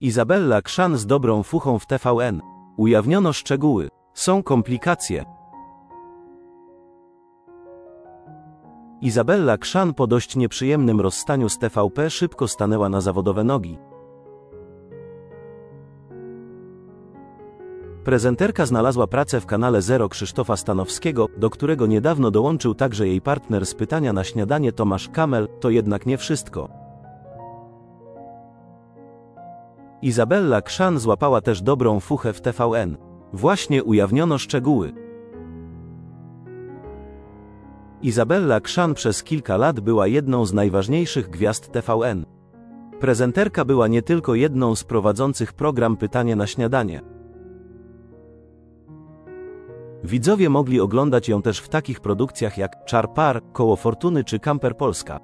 Izabella Krzan z dobrą fuchą w TVN. Ujawniono szczegóły. Są komplikacje. Izabella Krzan po dość nieprzyjemnym rozstaniu z TVP szybko stanęła na zawodowe nogi. Prezenterka znalazła pracę w kanale Zero Krzysztofa Stanowskiego, do którego niedawno dołączył także jej partner z pytania na śniadanie Tomasz Kamel, to jednak nie wszystko. Izabella Krzan złapała też dobrą fuchę w TVN. Właśnie ujawniono szczegóły. Izabella Krzan przez kilka lat była jedną z najważniejszych gwiazd TVN. Prezenterka była nie tylko jedną z prowadzących program Pytanie na śniadanie. Widzowie mogli oglądać ją też w takich produkcjach jak Czar Par, Koło Fortuny czy Kamper Polska.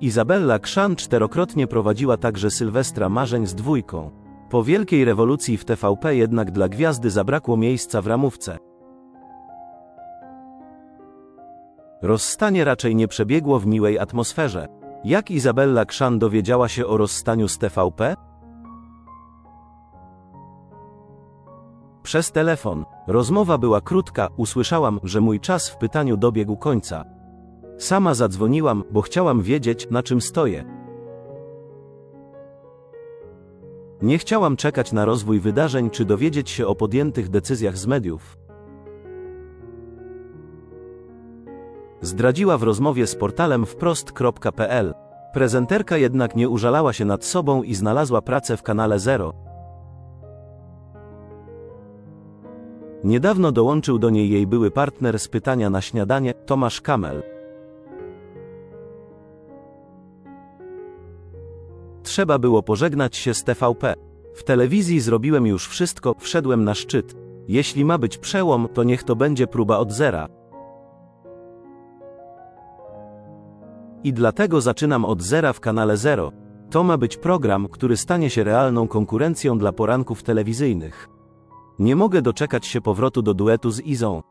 Izabella Krzan czterokrotnie prowadziła także Sylwestra Marzeń z dwójką. Po wielkiej rewolucji w TVP jednak dla gwiazdy zabrakło miejsca w ramówce. Rozstanie raczej nie przebiegło w miłej atmosferze. Jak Izabella Krzan dowiedziała się o rozstaniu z TVP? Przez telefon. Rozmowa była krótka, usłyszałam, że mój czas w pytaniu dobiegł końca. Sama zadzwoniłam, bo chciałam wiedzieć, na czym stoję. Nie chciałam czekać na rozwój wydarzeń czy dowiedzieć się o podjętych decyzjach z mediów. Zdradziła w rozmowie z portalem wprost.pl. Prezenterka jednak nie użalała się nad sobą i znalazła pracę w kanale Zero. Niedawno dołączył do niej jej były partner z pytania na śniadanie, Tomasz Kamel. Trzeba było pożegnać się z TVP. W telewizji zrobiłem już wszystko, wszedłem na szczyt. Jeśli ma być przełom, to niech to będzie próba od zera. I dlatego zaczynam od zera w kanale Zero. To ma być program, który stanie się realną konkurencją dla poranków telewizyjnych. Nie mogę doczekać się powrotu do duetu z Izą.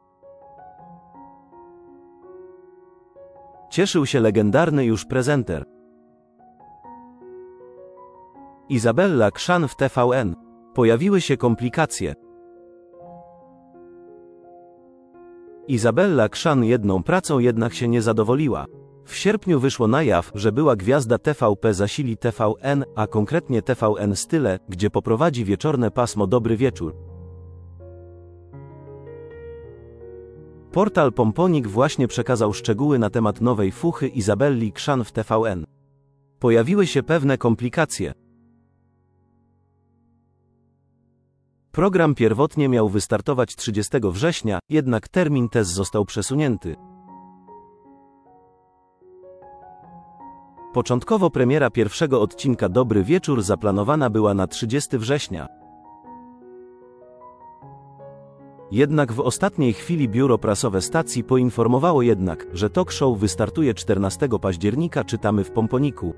Cieszył się legendarny już prezenter. Izabella Krzan w TVN. Pojawiły się komplikacje. Izabella Krzan jedną pracą jednak się nie zadowoliła. W sierpniu wyszło na jaw, że była gwiazda TVP zasili TVN, a konkretnie TVN Style, gdzie poprowadzi wieczorne pasmo Dobry Wieczór. Portal Pomponik właśnie przekazał szczegóły na temat nowej fuchy Izabelli Krzan w TVN. Pojawiły się pewne komplikacje. Program pierwotnie miał wystartować 30 września, jednak termin tez został przesunięty. Początkowo premiera pierwszego odcinka Dobry Wieczór zaplanowana była na 30 września. Jednak w ostatniej chwili biuro prasowe stacji poinformowało jednak, że talk show wystartuje 14 października czytamy w Pomponiku.